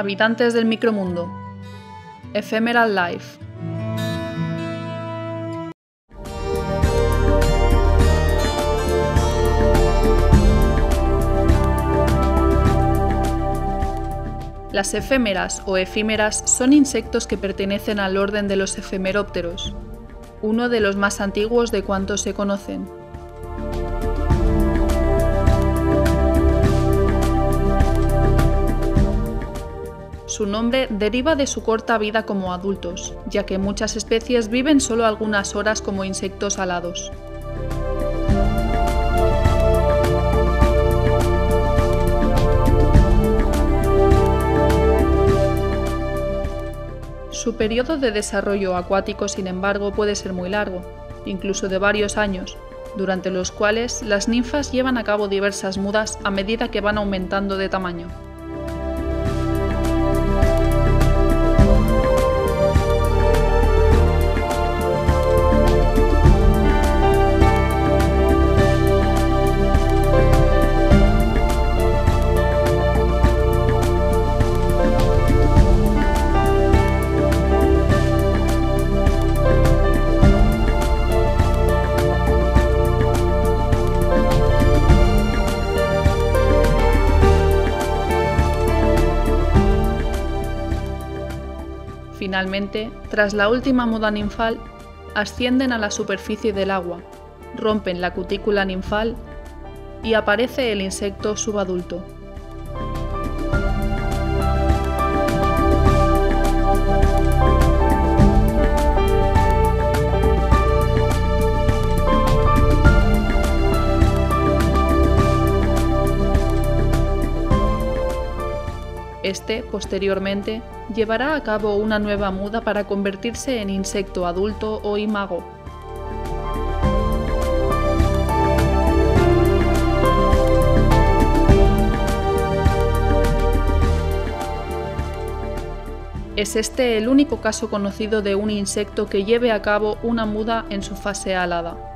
Habitantes del micromundo. Ephemeral Life. Las efémeras o efímeras son insectos que pertenecen al orden de los efemerópteros, uno de los más antiguos de cuantos se conocen. Su nombre deriva de su corta vida como adultos, ya que muchas especies viven solo algunas horas como insectos alados. Su periodo de desarrollo acuático, sin embargo, puede ser muy largo, incluso de varios años, durante los cuales las ninfas llevan a cabo diversas mudas a medida que van aumentando de tamaño. Finalmente, tras la última muda ninfal, ascienden a la superficie del agua, rompen la cutícula ninfal y aparece el insecto subadulto. Este, posteriormente, llevará a cabo una nueva muda para convertirse en insecto adulto o imago. Es este el único caso conocido de un insecto que lleve a cabo una muda en su fase alada.